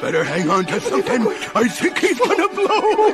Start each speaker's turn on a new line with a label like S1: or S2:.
S1: Better hang on to something. I think he's gonna blow.